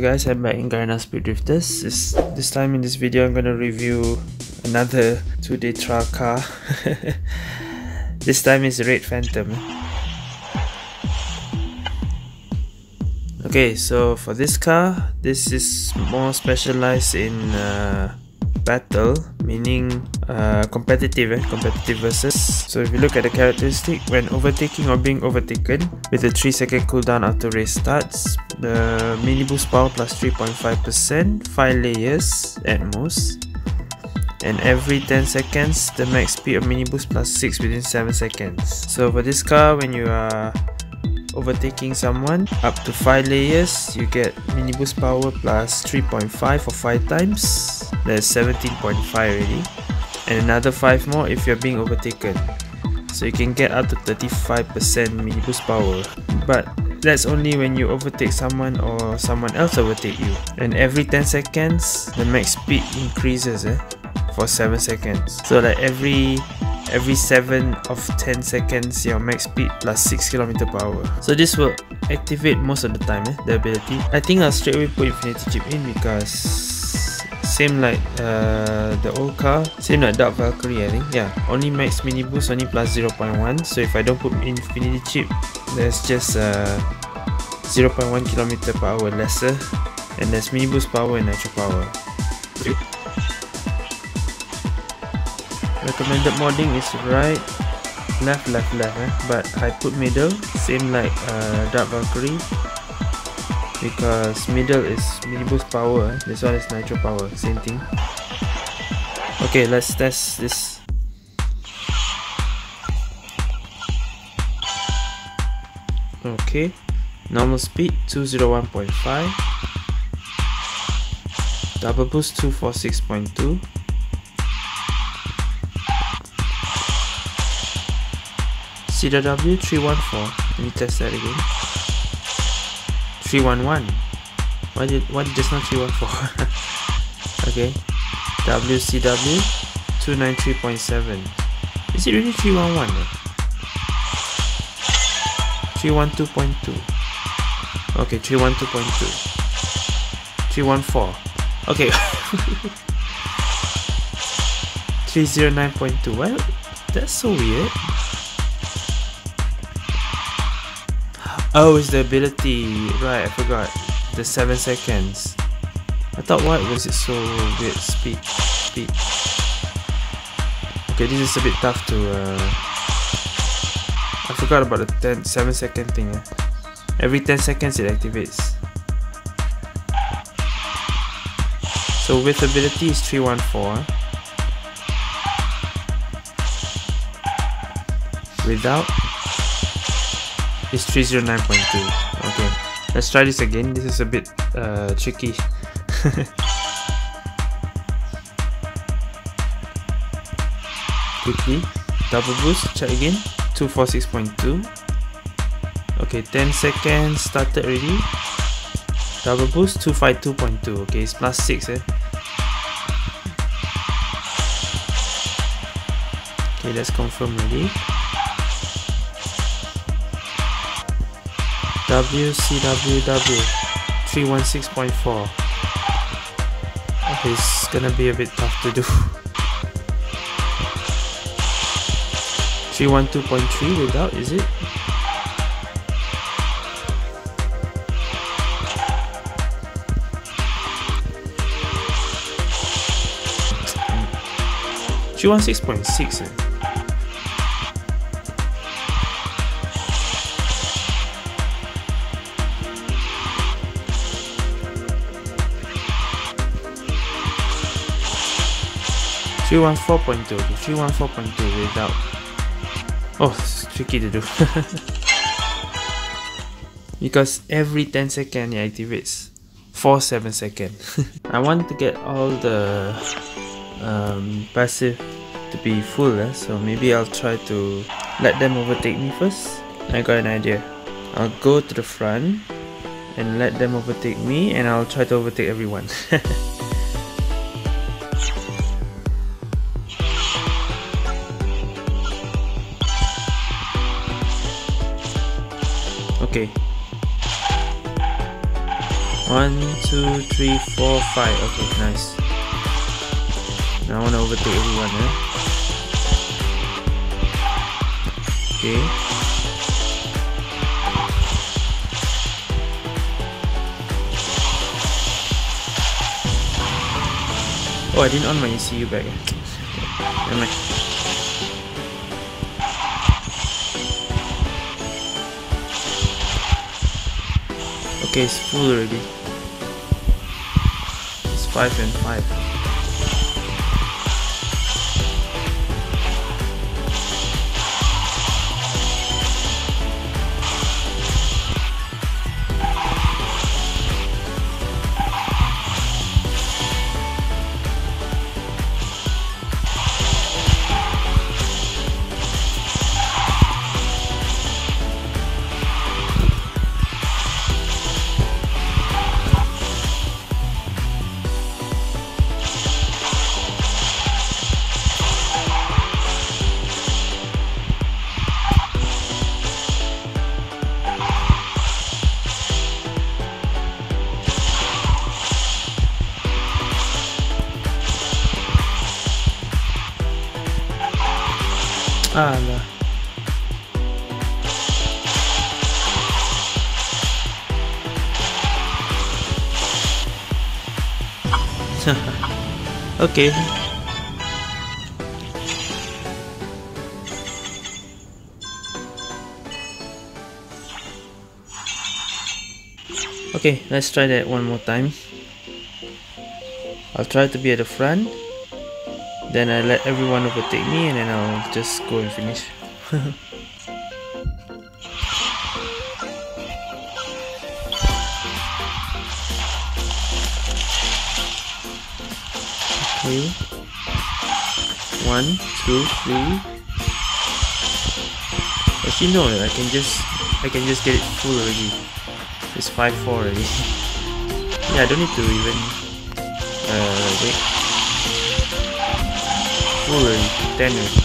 Okay guys, I'm back in Garena Speed Drifters. This, this time in this video I'm gonna review another 2-day trial car. this time is Red Phantom. Okay, so for this car, this is more specialized in uh, battle, meaning uh, competitive, eh? competitive versus. So if you look at the characteristic, when overtaking or being overtaken, with a 3 second cooldown after race starts, the mini boost power plus 3.5%, 5 layers at most. And every 10 seconds, the max speed of mini boost plus 6 within 7 seconds. So for this car, when you are overtaking someone up to 5 layers you get mini boost power plus 3.5 for 5 times. That's 17.5 already. And another 5 more if you're being overtaken. So you can get up to 35% mini boost power. But that's only when you overtake someone or someone else overtake you. And every 10 seconds the max speed increases eh, for 7 seconds. So like every every 7 of 10 seconds your max speed plus 6 km per hour. So this will activate most of the time eh, the ability. I think I'll straight away put Infinity Chip in because same like uh, the old car, same like Dark Valkyrie I think. Yeah, only max mini boost only plus 0.1 so if I don't put Infinity Chip there's just uh, 0.1 km per hour lesser and there's mini boost power and nitro power. Recommended modding is right left left left eh? but I put middle same like uh, Dark Valkyrie. Because middle is mini boost power eh? this one is nitro power same thing. Okay let's test this. Okay normal speed 201.5 double boost 246.2 CW 314 let me test that again. 311 why did why did just not 314 okay. WCW 293.7 is it really 311 312.2 okay 312.2 314 okay. 309.2 well that's so weird Oh, it's the ability. Right, I forgot. The 7 seconds. I thought why was it so weird? Speed. Speed. Okay, this is a bit tough to... Uh... I forgot about the 10, 7 second thing. Eh? Every 10 seconds it activates. So with ability is 314. Without is 309.2 okay. Let's try this again. This is a bit uh, tricky. Quickly. Double boost. Check again. 246.2 okay 10 seconds started already. Double boost 252.2 okay it's plus 6 eh? Okay let's confirm already WCWW 316.4 Okay, it's gonna be a bit tough to do 312.3 without, is it? Three one six point six. Eh? 314.2 314.2 without oh it's tricky to do. Because every 10 second it activates for 7 second. I want to get all the um, passive to be full eh? so maybe I'll try to let them overtake me first. I got an idea. I'll go to the front and let them overtake me and I'll try to overtake everyone Okay. One, two, three, four, five. Okay, nice. Now I want to overtake everyone, eh? Okay. Oh, I didn't on my ECU back. Never mind. Okay, it's full already. It's 5 and 5. Okay. Okay, let's try that one more time. I'll try to be at the front. Then I let everyone overtake me and then I'll just go and finish. okay. One, two, three. Actually no, I can just I can just get it full already. It's 5-4 already. yeah, I don't need to even uh, wait 富人 Dennis。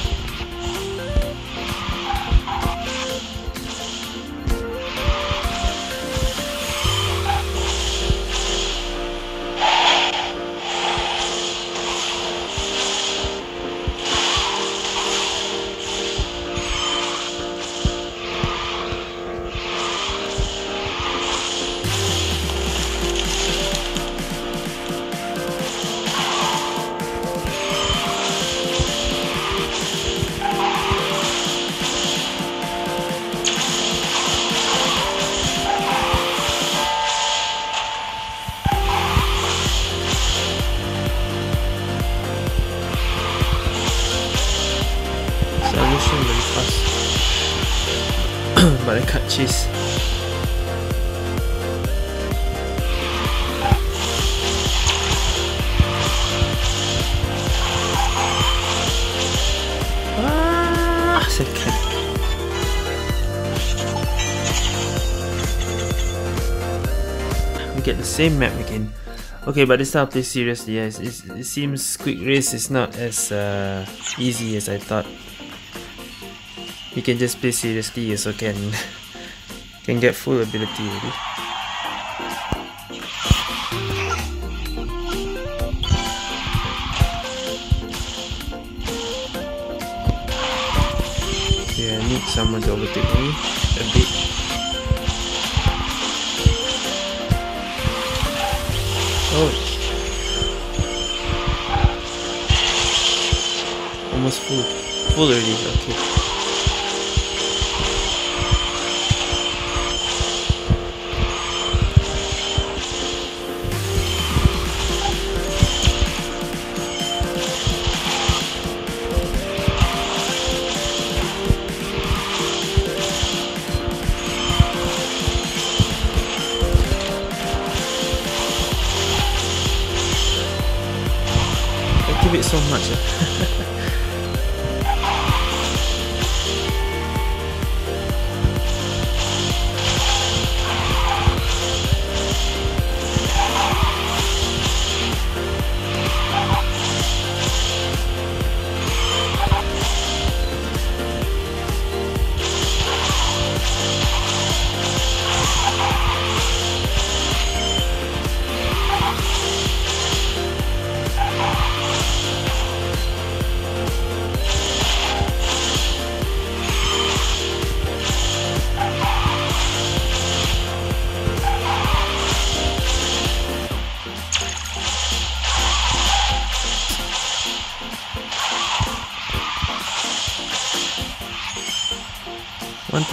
Fully damaged. but I cut cheese. Ah, second. We get the same map again. Okay, but this time I'll play seriously. Yes, it seems quick race is not as uh, easy as I thought you can just play seriously so can can get full ability already. Okay, I need someone to overtake me a bit. Oh, almost full, full already. Okay. It so much.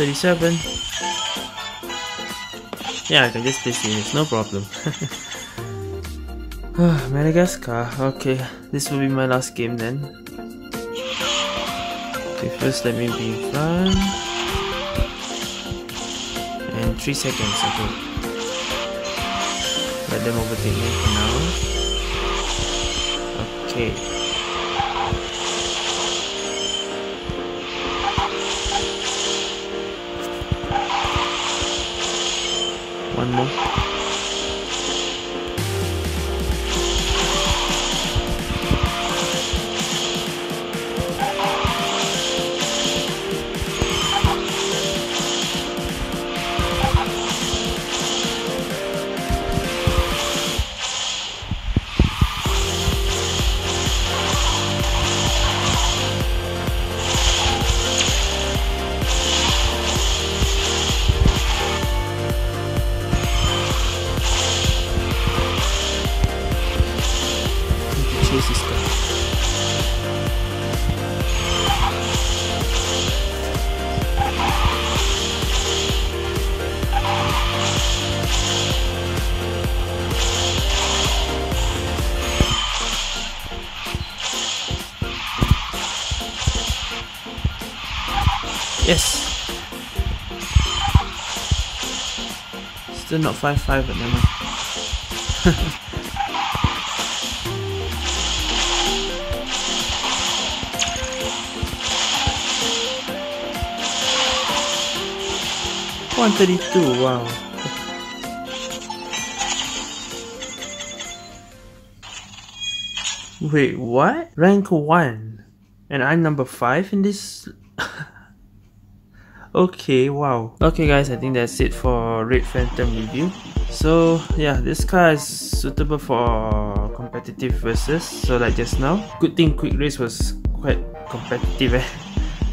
137. Yeah, I can just place units, no problem. Ah, Madagascar, okay, this will be my last game then. Okay, first let me be fun. And 3 seconds, okay. Let them overtake me for now. Okay. One more. Yes. Still not 5-5 at the moment. One thirty-two. Wow. Wait, what? Rank one, and I'm number five in this. okay wow. Okay guys i think that's it for red phantom review. So yeah this car is suitable for competitive versus so like just now good thing quick race was quite competitive eh?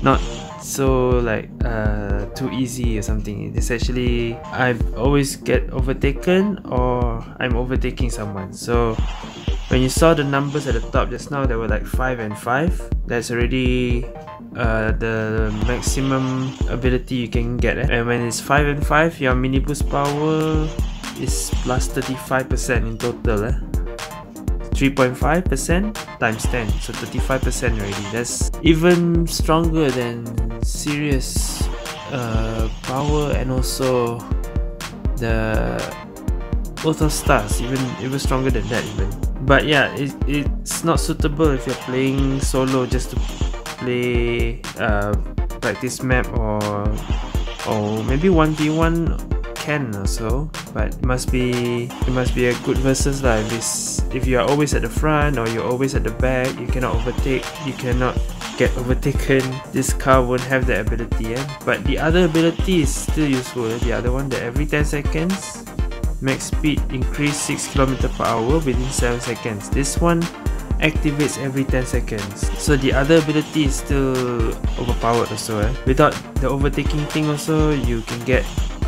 Not so like uh too easy or something. It's actually i've always get overtaken or i'm overtaking someone. So when you saw the numbers at the top just now there were like 5 and 5 that's already uh, the maximum ability you can get eh? and when it's 5 and 5 your mini boost power is plus 35% in total eh? 3.5% times 10 so 35% already that's even stronger than serious uh, power and also the auto stars even even stronger than that even but yeah it, it's not suitable if you're playing solo just to play uh, practice map or or maybe 1v1 can also. But it must be it must be a good versus like if, if you are always at the front or you're always at the back you cannot overtake you cannot get overtaken. This car won't have the ability eh? but the other ability is still useful. The other one that every 10 seconds max speed increase 6 km per hour within 7 seconds this one activates every 10 seconds. So the other ability is still overpowered also eh. Without the overtaking thing also, you can get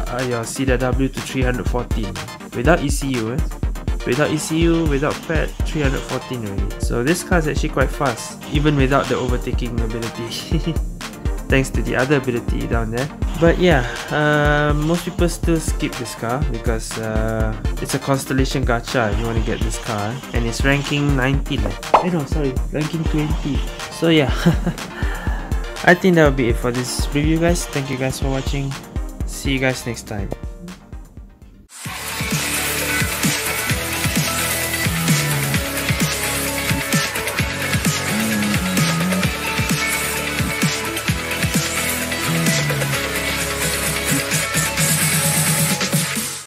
uh, your CW to 314. Without ECU eh. Without ECU, without pad, 314 already. So this car is actually quite fast, even without the overtaking ability. thanks to the other ability down there. But yeah uh, most people still skip this car because uh, it's a constellation gacha. You want to get this car and it's ranking 19 eh no sorry ranking 20 so yeah I think that will be it for this review guys. Thank you guys for watching. See you guys next time